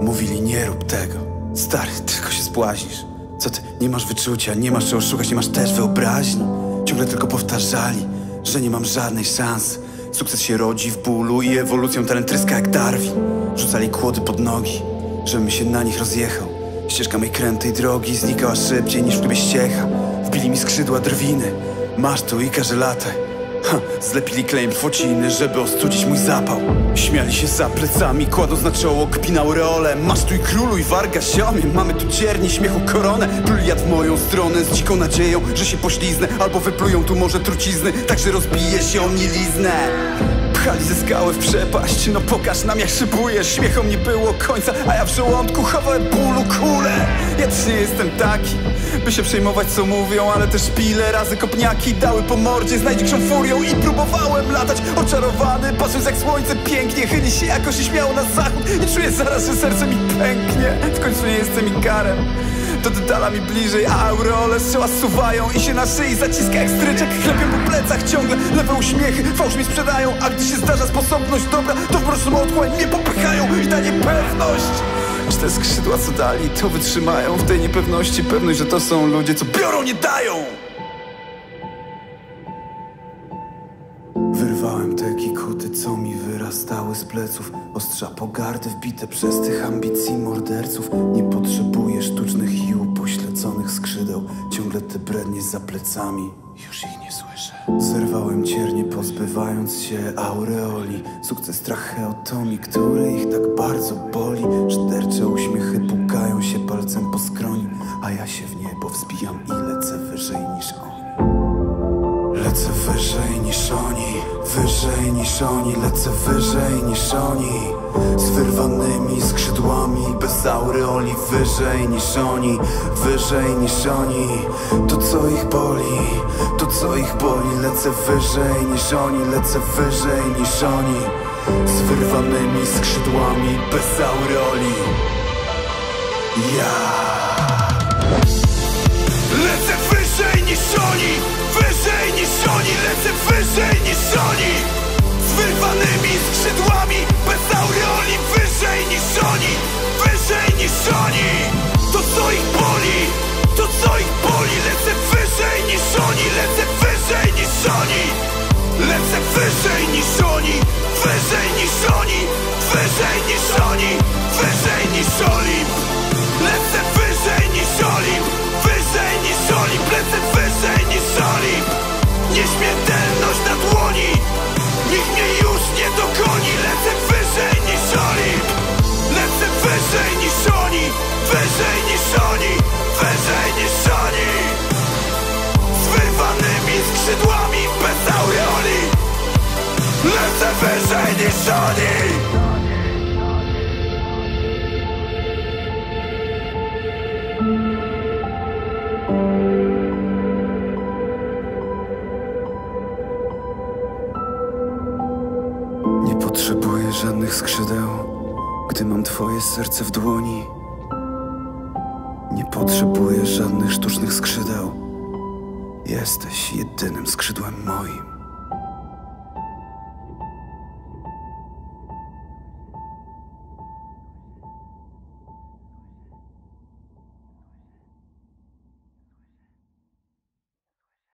Mówili, nie rób tego. Stary, tylko się spłazisz. Co ty, nie masz wyczucia, nie masz czego szukać, nie masz też wyobraźni. Ciągle tylko powtarzali, że nie mam żadnej szansy. Sukces się rodzi w bólu i ewolucją talent tryska jak Darwin. Rzucali kłody pod nogi, żebym się na nich rozjechał. Ścieżka mojej krętej drogi znikała szybciej niż w klubie ściecha. Wbili mi skrzydła drwiny, masz tu i każe lataj. Zlepili klejm fociny, żeby ostudzić mój zapał. Śmiali się za plecami, kładąc na czoło kpin aureole Masz tu i króluj, warga siomie, mamy tu cierni, śmiechu koronę. Pluli jad w moją stronę z dziką nadzieją, że się pośliznę Albo wyplują tu może trucizny, tak że rozbije się o mnie liznę Pchali ze skały w przepaść, no pokaż nam jak szybujesz. Śmiechom nie było końca, a ja w żołądku chowałem bólu kulę. Ja też nie jestem taki, by się przejmować co mówią Ale też pile razy kopniaki dały po mordzie. Z najdzikszą furią I próbowałem latać. Oczarowany, patrząc jak słońce pięknie Chyli się jakoś i śmiało na zachód. I czuję zaraz, że serce mi pęknie. W końcu nie jestem ikarem to detalami bliżej, a aureole strzała suwają I się na szyi zaciska jak stryczek. Chlepią po plecach ciągle, lewe uśmiechy Fałsz mi sprzedają, a gdy się zdarza sposobność dobra To w mroczną otchłań mnie popychają i da niepewność. Czy te skrzydła co dali, to wytrzymają W tej niepewności? Pewność, że to są ludzie, co biorą, nie dają Wyrwałem te kikuty, co mi wyrastały z pleców. Ostrza pogardy wbite przez tych ambicji morderców. Nie potrzebuję sztucznych i upośledzonych skrzydeł. Ciągle te brednie za plecami, już ich nie słyszę. Zerwałem ciernie, pozbywając się aureoli. Sukces tracheotomii, które ich tak bardzo boli. Sztercze uśmiechy pukają się palcem po skroni A ja się w niebo wzbijam i lecę wyżej niż Lecę wyżej niż oni, wyżej niż oni, lecę wyżej niż oni. Z wyrwanymi skrzydłami, bez aureoli Wyżej niż oni, wyżej niż oni. To co ich boli, to co ich boli. Lecę wyżej niż oni, lecę wyżej niż oni. Z wyrwanymi skrzydłami, bez aureoli. Ja. Lecę wyżej niż oni, wyżej niż wyżej niż oni Z wyrwanymi skrzydłami, bez aureoli Wyżej niż oni, wyżej niż oni To co ich boli, to co ich boli Lecę wyżej niż oni, lecę wyżej niż oni Lecę wyżej niż oni, wyżej niż oni Wyżej niż oni, wyżej niż Olimp Lecę wyżej niż Olimp, wyżej niż Olimp Lecę wyżej niż Olimp Nieśmiertelność skrzydłami Bez aureoli Lecę wyżej niż oni Nie potrzebuję żadnych skrzydeł, gdy mam twoje serce w dłoni. Nie potrzebuję żadnych sztucznych skrzydeł. Jesteś jedynym skrzydłem moim.